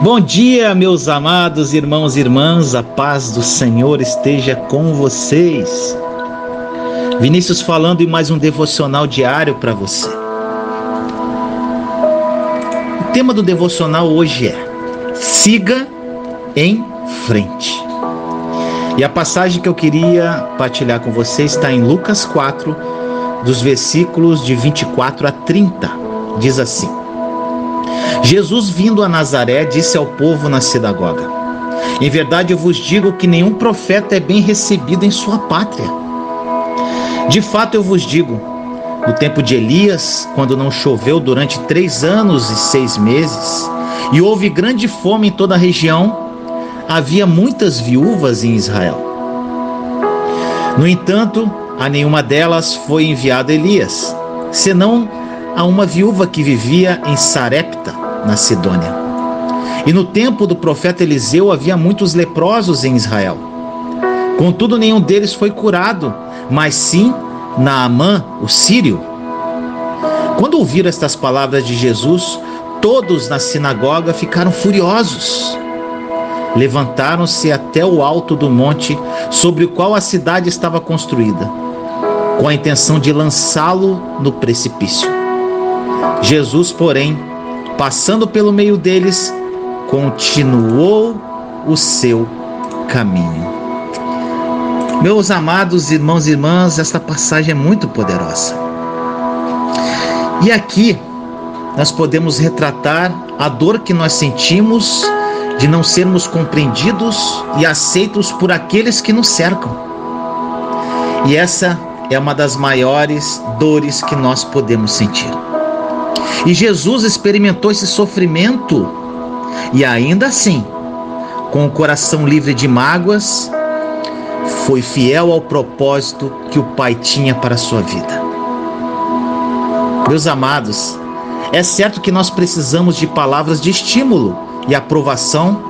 Bom dia, meus amados irmãos e irmãs, a paz do Senhor esteja com vocês. Vinícius falando em mais um devocional diário para você. O tema do devocional hoje é Siga em frente. E a passagem que eu queria partilhar com você está em Lucas 4, dos versículos de 24 a 30. Diz assim: Jesus, vindo a Nazaré, disse ao povo na sinagoga: Em verdade eu vos digo que nenhum profeta é bem recebido em sua pátria. De fato eu vos digo, no tempo de Elias, quando não choveu durante três anos e seis meses, e houve grande fome em toda a região, havia muitas viúvas em Israel. No entanto, a nenhuma delas foi enviado Elias, senão a uma viúva que vivia em Sarepta, na Sidônia. E no tempo do profeta Eliseu havia muitos leprosos em Israel. Contudo, nenhum deles foi curado, mas sim Naamã, o sírio. Quando ouviram estas palavras de Jesus, todos na sinagoga ficaram furiosos. Levantaram-se até o alto do monte sobre o qual a cidade estava construída, com a intenção de lançá-lo no precipício. Jesus, porém, passando pelo meio deles, continuou o seu caminho. Meus amados irmãos e irmãs, esta passagem é muito poderosa. E aqui nós podemos retratar a dor que nós sentimos de não sermos compreendidos e aceitos por aqueles que nos cercam. E essa é uma das maiores dores que nós podemos sentir. E Jesus experimentou esse sofrimento e ainda assim, com o coração livre de mágoas, foi fiel ao propósito que o Pai tinha para a sua vida. Meus amados, é certo que nós precisamos de palavras de estímulo e aprovação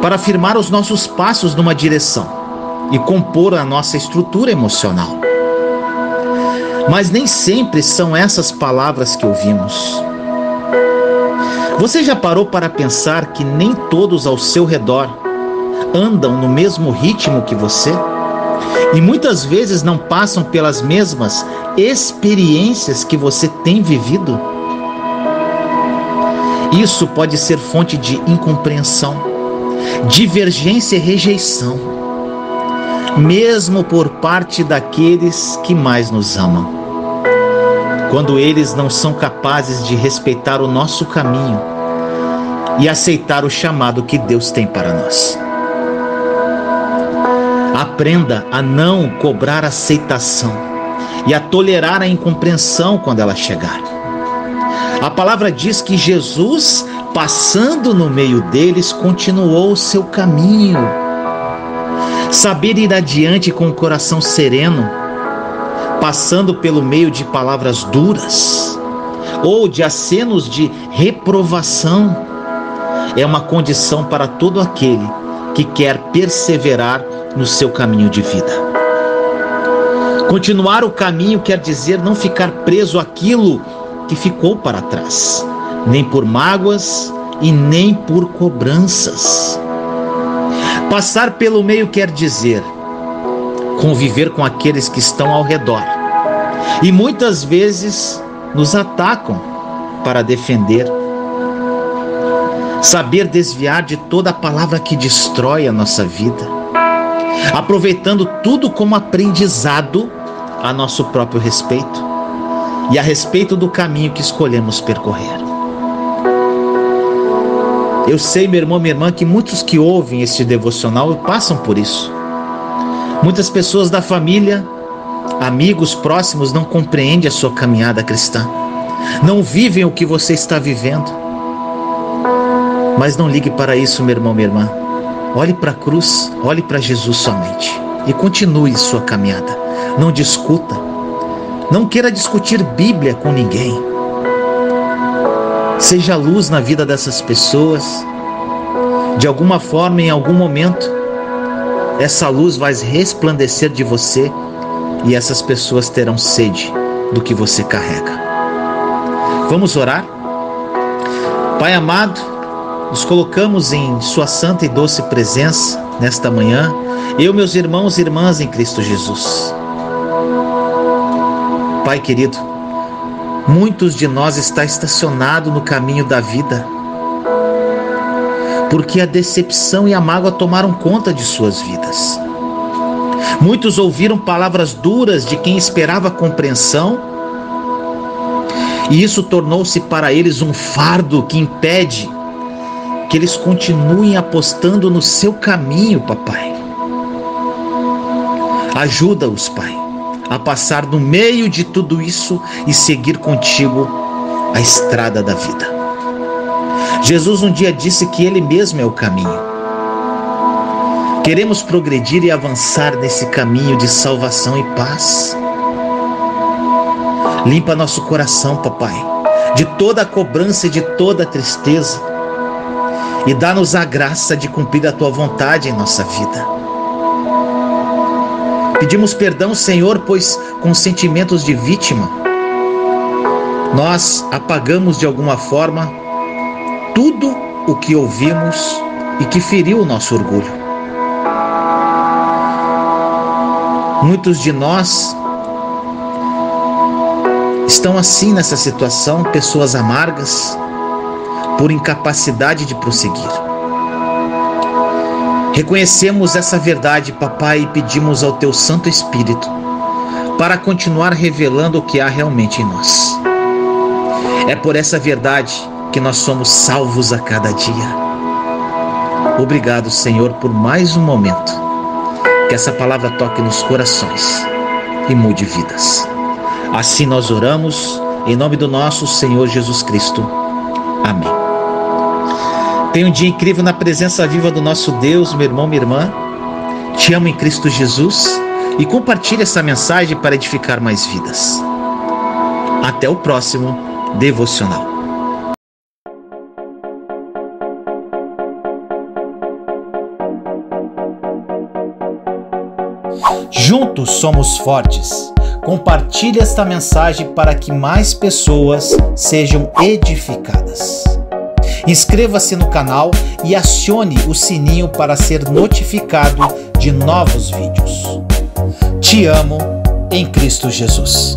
para afirmar os nossos passos numa direção e compor a nossa estrutura emocional. Mas nem sempre são essas palavras que ouvimos. Você já parou para pensar que nem todos ao seu redor andam no mesmo ritmo que você? E muitas vezes não passam pelas mesmas experiências que você tem vivido? Isso pode ser fonte de incompreensão, divergência e rejeição, mesmo por parte daqueles que mais nos amam quando eles não são capazes de respeitar o nosso caminho e aceitar o chamado que Deus tem para nós. Aprenda a não cobrar aceitação e a tolerar a incompreensão quando ela chegar. A palavra diz que Jesus, passando no meio deles, continuou o seu caminho. Saber ir adiante com o coração sereno passando pelo meio de palavras duras ou de acenos de reprovação, é uma condição para todo aquele que quer perseverar no seu caminho de vida. Continuar o caminho quer dizer não ficar preso àquilo que ficou para trás, nem por mágoas e nem por cobranças. Passar pelo meio quer dizer conviver com aqueles que estão ao redor e muitas vezes nos atacam para defender. Saber desviar de toda a palavra que destrói a nossa vida, aproveitando tudo como aprendizado a nosso próprio respeito e a respeito do caminho que escolhemos percorrer. Eu sei, meu irmão, minha irmã, que muitos que ouvem este devocional passam por isso. Muitas pessoas da família Amigos próximos não compreendem a sua caminhada cristã, não vivem o que você está vivendo. Mas não ligue para isso, meu irmão, minha irmã. Olhe para a cruz, olhe para Jesus somente e continue sua caminhada. Não discuta, não queira discutir Bíblia com ninguém. Seja luz na vida dessas pessoas. De alguma forma, em algum momento, essa luz vai resplandecer de você e essas pessoas terão sede do que você carrega. Vamos orar? Pai amado, nos colocamos em Sua santa e doce presença nesta manhã, eu, meus irmãos e irmãs em Cristo Jesus. Pai querido, muitos de nós está estacionado no caminho da vida, porque a decepção e a mágoa tomaram conta de suas vidas. Muitos ouviram palavras duras de quem esperava compreensão, e isso tornou-se para eles um fardo que impede que eles continuem apostando no seu caminho, papai. Ajuda-os, Pai, a passar no meio de tudo isso e seguir contigo a estrada da vida. Jesus um dia disse que Ele mesmo é o caminho. Queremos progredir e avançar nesse caminho de salvação e paz. Limpa nosso coração, papai, de toda a cobrança e de toda a tristeza. E dá-nos a graça de cumprir a tua vontade em nossa vida. Pedimos perdão, Senhor, pois com sentimentos de vítima, nós apagamos de alguma forma tudo o que ouvimos e que feriu o nosso orgulho. Muitos de nós estão assim nessa situação, pessoas amargas, por incapacidade de prosseguir. Reconhecemos essa verdade, papai, e pedimos ao teu Santo Espírito para continuar revelando o que há realmente em nós. É por essa verdade que nós somos salvos a cada dia. Obrigado, Senhor, por mais um momento que essa palavra toque nos corações e mude vidas. Assim nós oramos, em nome do nosso Senhor Jesus Cristo. Amém. Tenha um dia incrível na presença viva do nosso Deus, meu irmão, minha irmã. Te amo em Cristo Jesus e compartilhe essa mensagem para edificar mais vidas. Até o próximo devocional. Juntos somos fortes. Compartilhe esta mensagem para que mais pessoas sejam edificadas. Inscreva-se no canal e acione o sininho para ser notificado de novos vídeos. Te amo em Cristo Jesus.